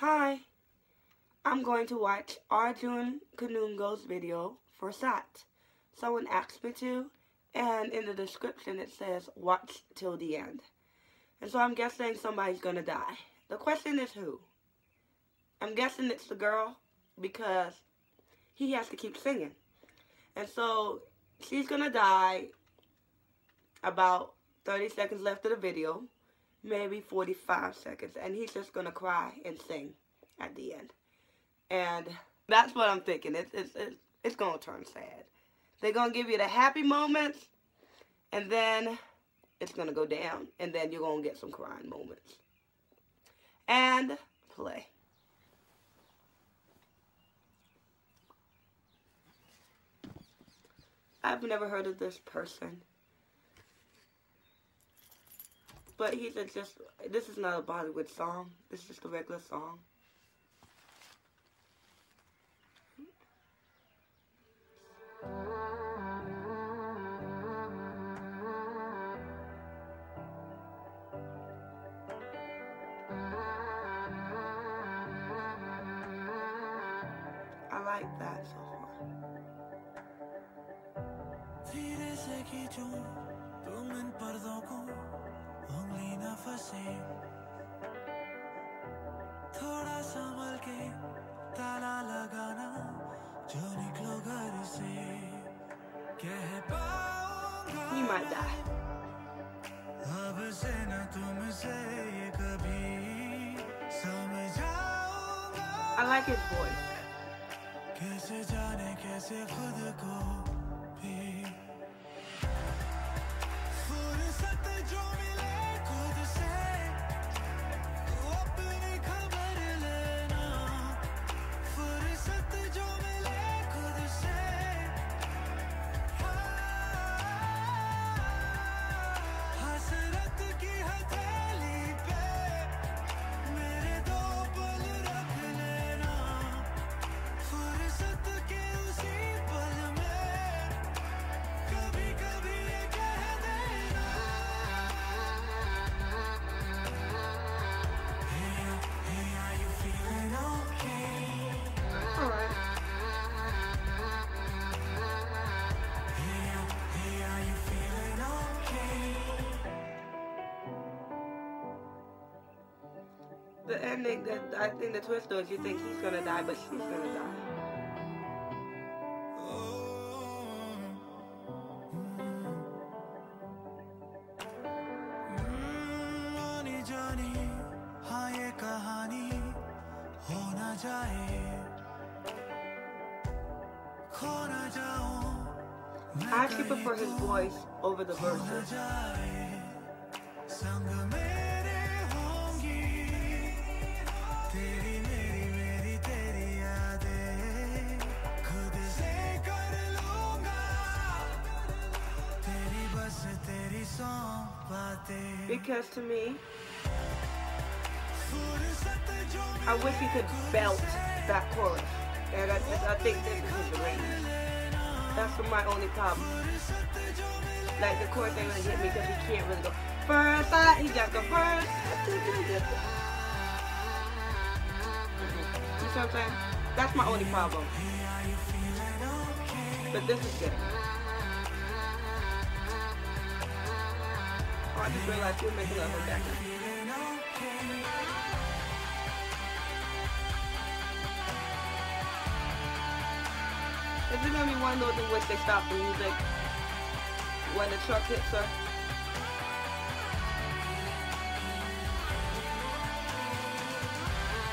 Hi, I'm going to watch Arjun Kanungo's video Fursat. Someone asked me to, and in the description it says watch till the end. And so I'm guessing somebody's gonna die. The question is who? I'm guessing it's the girl because he has to keep singing. And so she's gonna die about 30 seconds left of the video, maybe 45 seconds, and he's just gonna cry and sing at the end. And that's what I'm thinking. It's, it's, it's, it's gonna turn sad. They're gonna give you the happy moments, and then it's gonna go down, and then you're gonna get some crying moments. And play. I've never heard of this person. But he's just, this is not a Bollywood song. This is just a regular song. I like that so far. उंगली न फंसे थोड़ा संभल के ताला लगाना जो निकलो घर से कह पाऊँगा. अब से न तुमसे ये कभी समझाऊँगा I like his voice. कैसे जाने कैसे खुद को the ending that I think the twist is you think he's gonna die, but she's gonna die. I actually prefer his voice over the verses. Because to me, I wish he could belt that chorus. And I, I think this is his range. That's my only problem. Like the chorus ain't gonna get me because he can't really go first. I, he got the first. You see what I'm saying? That's my only problem. But this is good. I just realized you're making love her back Is it gonna be one of those in which they stop the music when the truck hits her?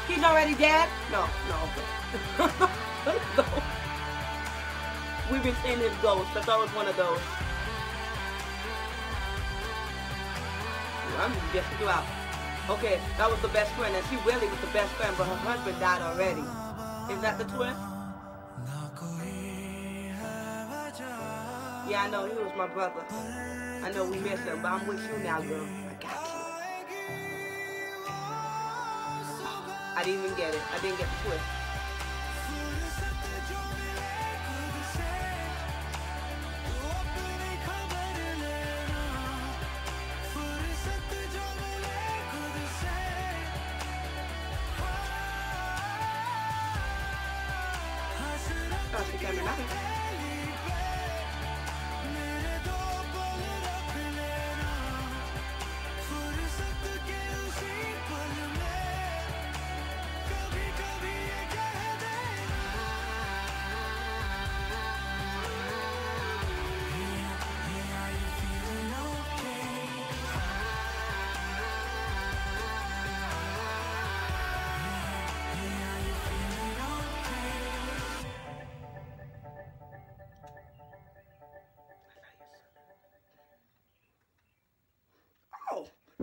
He's already dead? No, no. no. We've been seeing his ghost. That's always one of those. I'm just guessing you out. Okay, that was the best friend, and she really was the best friend, but her husband died already. Is that the twist? Yeah, I know, he was my brother. I know we miss him, but I'm with you now, girl. I got you. I didn't even get it. I didn't get the twist. On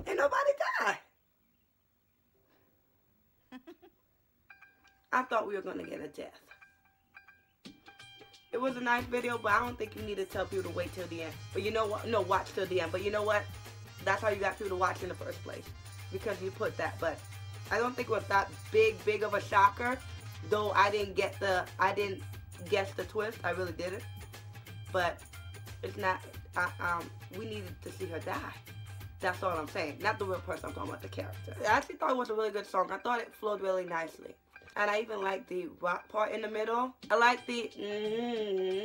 September 9th. and nobody died. I thought we were going to get a death. It was a nice video, but I don't think you need to tell people to wait till the end. But you know what? No, watch till the end. But you know what? That's how you got people to watch in the first place. Because you put that. But I don't think it was that big, big of a shocker. Though I didn't get the, I didn't guess the twist. I really didn't. But it's not, I, um, we needed to see her die. That's all I'm saying. Not the real person, I'm talking about the character. I actually thought it was a really good song. I thought it flowed really nicely. And I even like the rock part in the middle. I like the mm-hmm,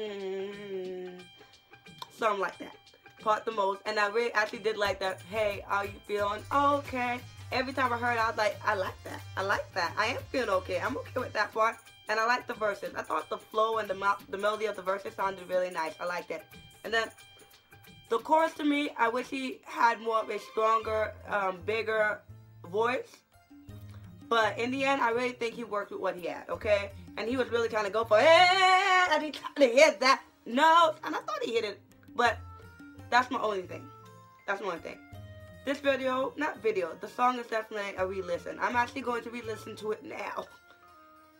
something like that part the most. And I really actually did like that. Hey, are you feeling okay? Every time I heard it, I was like, I like that. I like that. I am feeling okay. I'm okay with that part. And I like the verses. I thought the flow and the, the melody of the verses sounded really nice. I liked it. And then the chorus to me, I wish he had more of a stronger, um, bigger voice. But in the end, I really think he worked with what he had, okay? And he was really trying to go for it, he tried to hit that note, and I thought he hit it. But that's my only thing. That's my only thing. This video, not video, the song is definitely a re-listen. I'm actually going to re-listen to it now.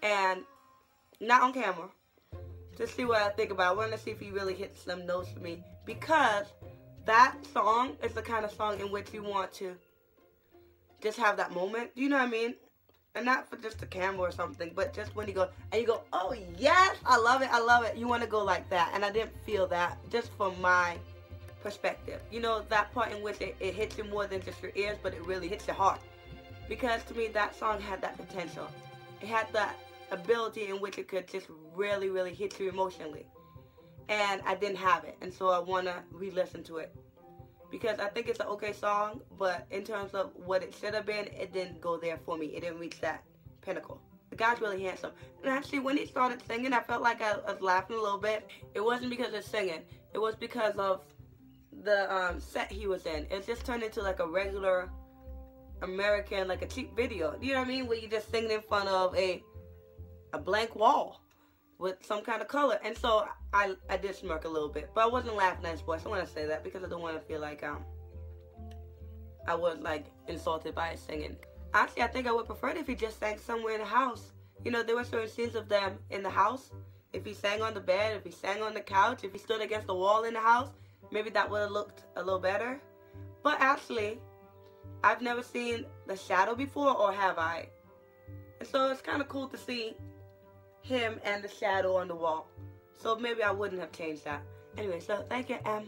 And not on camera. To see what I think about. I want to see if he really hits some notes for me because that song is the kind of song in which you want to just have that moment. Do you know what I mean? And not for just the camera or something, but just when you go and you go, oh yes, I love it, I love it. You want to go like that, and I didn't feel that just from my perspective. You know that part in which it, it hits you more than just your ears, but it really hits your heart. Because to me, that song had that potential. It had that ability in which it could just really, really hit you emotionally and I didn't have it, and so I want to re-listen to it because I think it's an okay song, but in terms of what it should have been, it didn't go there for me. It didn't reach that pinnacle. The guy's really handsome. And actually, when he started singing, I felt like I was laughing a little bit. It wasn't because of singing. It was because of the um, set he was in. It just turned into like a regular American, like a cheap video. You know what I mean? Where you just singing in front of a a blank wall with some kind of color. And so I, I did smirk a little bit. But I wasn't laughing at his voice. I want to say that because I don't want to feel like um I was like insulted by his singing. Actually, I think I would prefer it if he just sang somewhere in the house. You know, there were certain scenes of them in the house. If he sang on the bed, if he sang on the couch, if he stood against the wall in the house, maybe that would have looked a little better. But actually, I've never seen the shadow before, or have I? And so it's kind of cool to see him and the shadow on the wall. So maybe I wouldn't have changed that. Anyway, so thank you, and